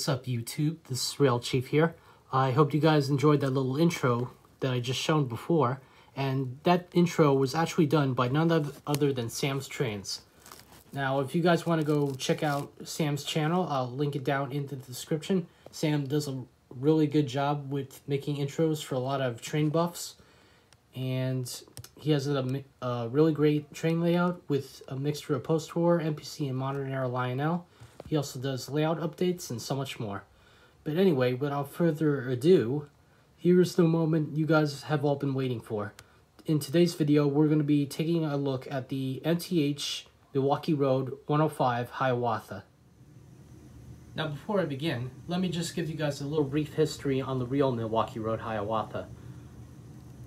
What's up YouTube? This is Rail Chief here. I hope you guys enjoyed that little intro that I just shown before. And that intro was actually done by none other than Sam's Trains. Now, if you guys want to go check out Sam's channel, I'll link it down in the description. Sam does a really good job with making intros for a lot of train buffs. And he has a, a really great train layout with a mixture of post-war, MPC, and modern era Lionel. He also does layout updates and so much more. But anyway, without further ado, here's the moment you guys have all been waiting for. In today's video, we're going to be taking a look at the MTH Milwaukee Road 105 Hiawatha. Now before I begin, let me just give you guys a little brief history on the real Milwaukee Road Hiawatha.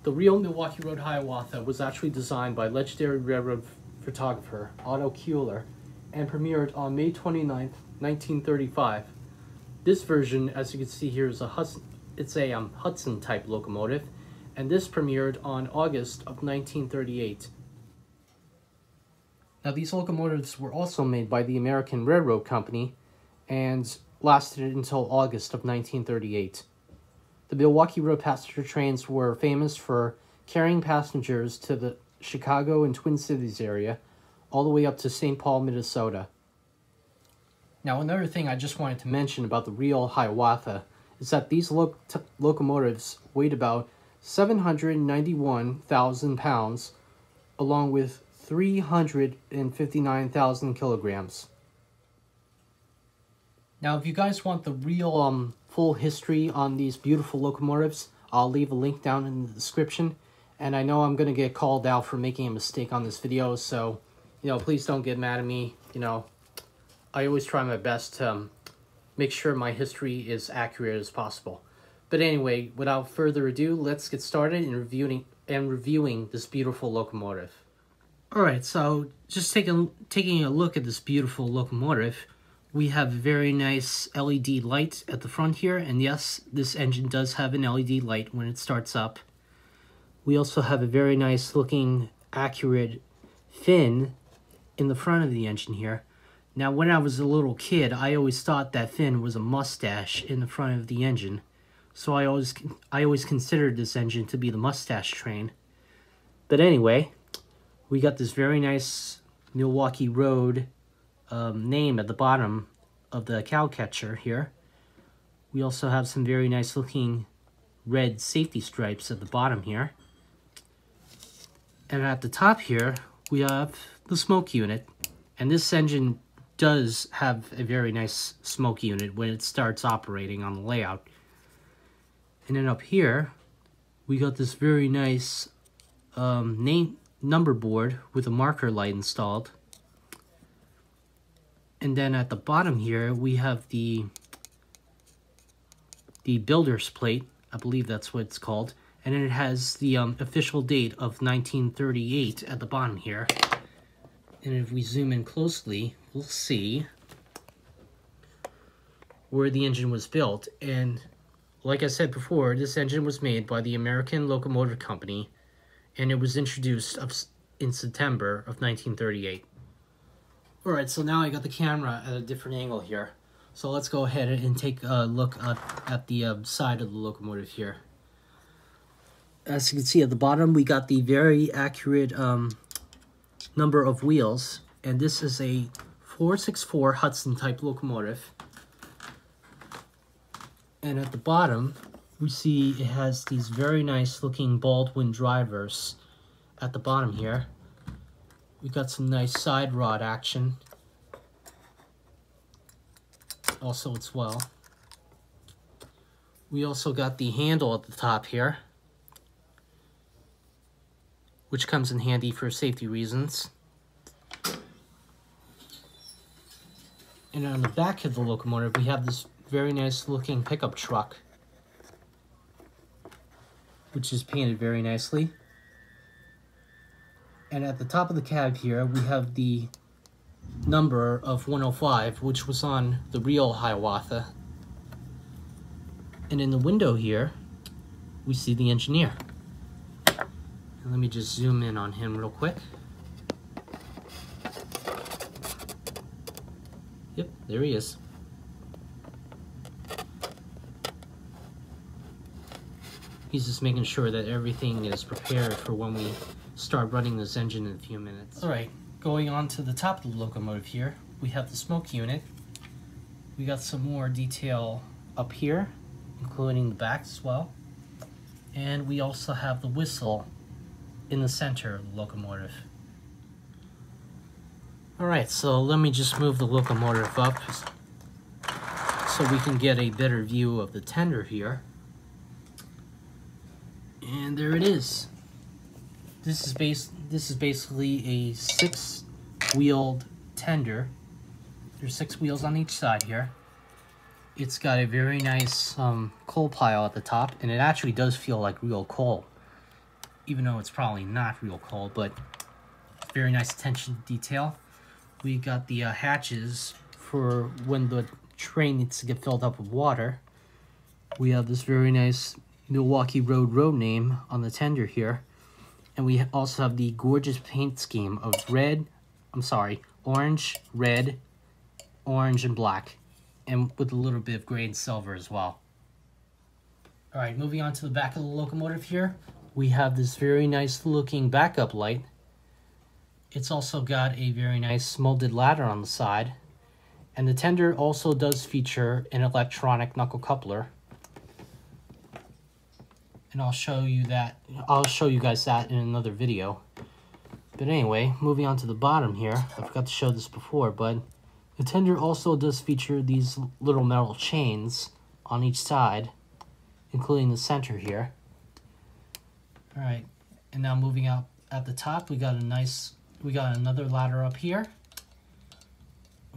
The real Milwaukee Road Hiawatha was actually designed by legendary railroad photographer Otto Kuhler and premiered on May 29, 1935. This version, as you can see here, is a Hudson, it's a um, Hudson type locomotive, and this premiered on August of 1938. Now these locomotives were also made by the American Railroad Company and lasted until August of 1938. The Milwaukee Road passenger trains were famous for carrying passengers to the Chicago and Twin Cities area, all the way up to St. Paul, Minnesota. Now, another thing I just wanted to mention about the real Hiawatha is that these lo locomotives weighed about 791,000 pounds, along with 359,000 kilograms. Now, if you guys want the real um, full history on these beautiful locomotives, I'll leave a link down in the description. And I know I'm going to get called out for making a mistake on this video, so you know, please don't get mad at me. You know, I always try my best to um, make sure my history is accurate as possible. But anyway, without further ado, let's get started in reviewing and reviewing this beautiful locomotive. Alright, so just taking taking a look at this beautiful locomotive, we have a very nice LED light at the front here, and yes, this engine does have an LED light when it starts up. We also have a very nice looking accurate fin in the front of the engine here. Now, when I was a little kid, I always thought that fin was a mustache in the front of the engine. So I always, I always considered this engine to be the mustache train. But anyway, we got this very nice Milwaukee Road um, name at the bottom of the cow catcher here. We also have some very nice looking red safety stripes at the bottom here. And at the top here, we have the smoke unit. And this engine does have a very nice smoke unit when it starts operating on the layout. And then up here, we got this very nice um, name number board with a marker light installed. And then at the bottom here, we have the the builder's plate. I believe that's what it's called. And it has the um, official date of 1938 at the bottom here. And if we zoom in closely, we'll see where the engine was built. And like I said before, this engine was made by the American Locomotive Company, and it was introduced in September of 1938. Alright, so now I got the camera at a different angle here. So let's go ahead and take a look at, at the uh, side of the locomotive here. As you can see at the bottom, we got the very accurate um, number of wheels, and this is a 464 Hudson type locomotive. And at the bottom, we see it has these very nice looking Baldwin drivers at the bottom here. We got some nice side rod action. Also as well. We also got the handle at the top here which comes in handy for safety reasons. And on the back of the locomotive, we have this very nice looking pickup truck, which is painted very nicely. And at the top of the cab here, we have the number of 105, which was on the real Hiawatha. And in the window here, we see the engineer. Let me just zoom in on him real quick. Yep, there he is. He's just making sure that everything is prepared for when we start running this engine in a few minutes. Alright, going on to the top of the locomotive here, we have the smoke unit. We got some more detail up here, including the back as well. And we also have the whistle in the center of the locomotive. Alright, so let me just move the locomotive up so we can get a better view of the tender here. And there it is. This is base this is basically a six-wheeled tender. There's six wheels on each side here. It's got a very nice um, coal pile at the top, and it actually does feel like real coal. Even though it's probably not real coal, but very nice attention to detail. We got the uh, hatches for when the train needs to get filled up with water. We have this very nice Milwaukee Road road name on the tender here. And we also have the gorgeous paint scheme of red, I'm sorry, orange, red, orange, and black and with a little bit of gray and silver as well. All right, moving on to the back of the locomotive here, we have this very nice looking backup light. It's also got a very nice molded ladder on the side. And the tender also does feature an electronic knuckle coupler. And I'll show you that, I'll show you guys that in another video. But anyway, moving on to the bottom here, I forgot to show this before, but the tender also does feature these little metal chains on each side, including the center here. Alright, and now moving out at the top, we got a nice, we got another ladder up here.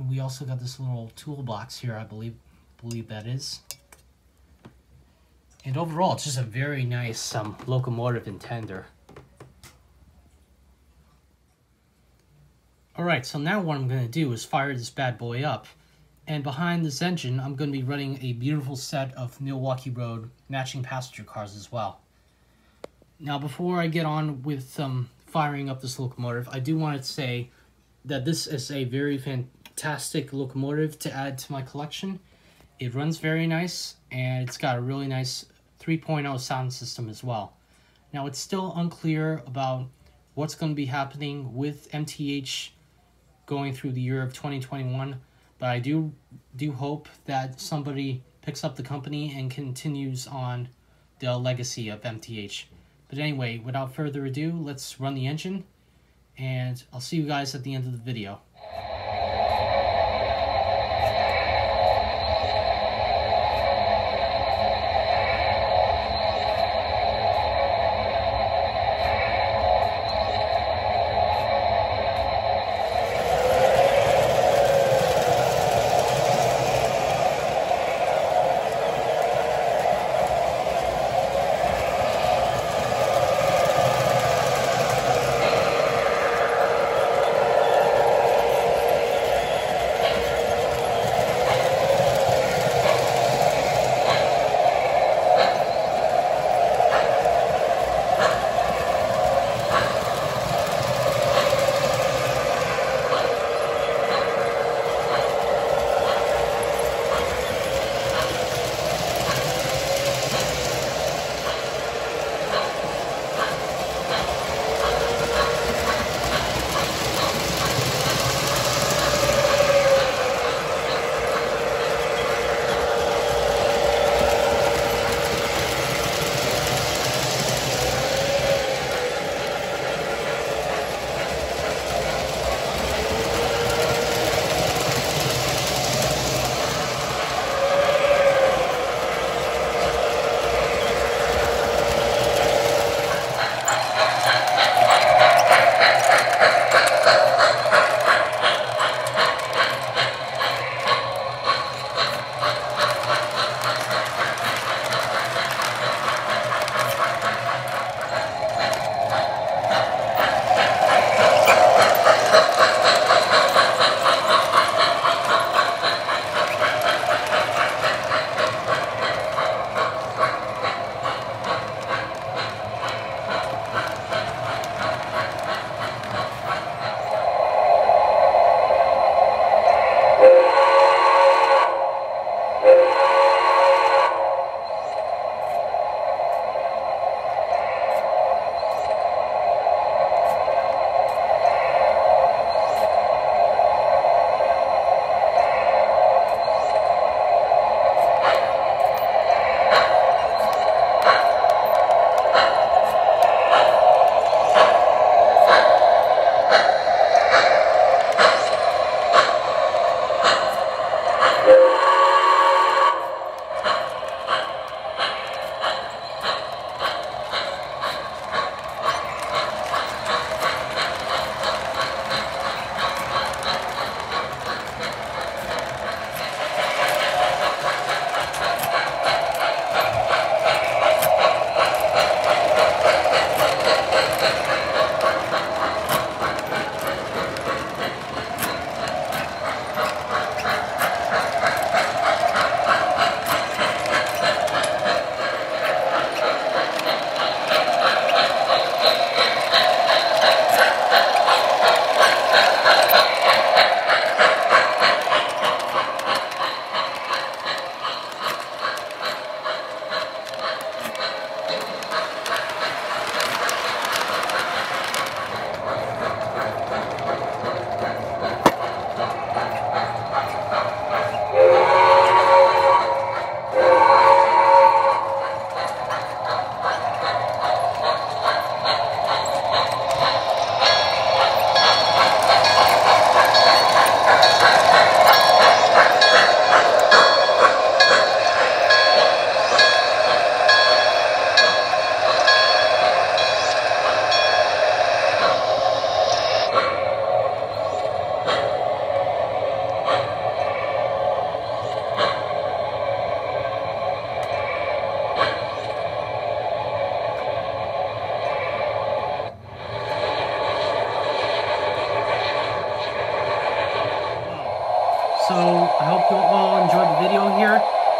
We also got this little toolbox here, I believe, believe that is. And overall, it's just a very nice um, locomotive and tender. Alright, so now what I'm going to do is fire this bad boy up. And behind this engine, I'm going to be running a beautiful set of Milwaukee Road matching passenger cars as well. Now, before I get on with um, firing up this locomotive, I do want to say that this is a very fantastic locomotive to add to my collection. It runs very nice, and it's got a really nice 3.0 sound system as well. Now, it's still unclear about what's going to be happening with MTH going through the year of 2021. But I do do hope that somebody picks up the company and continues on the legacy of MTH. But anyway, without further ado, let's run the engine, and I'll see you guys at the end of the video.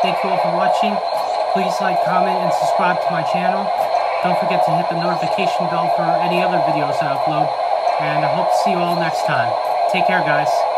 Thank you all for watching. Please like, comment, and subscribe to my channel. Don't forget to hit the notification bell for any other videos I upload. And I hope to see you all next time. Take care, guys.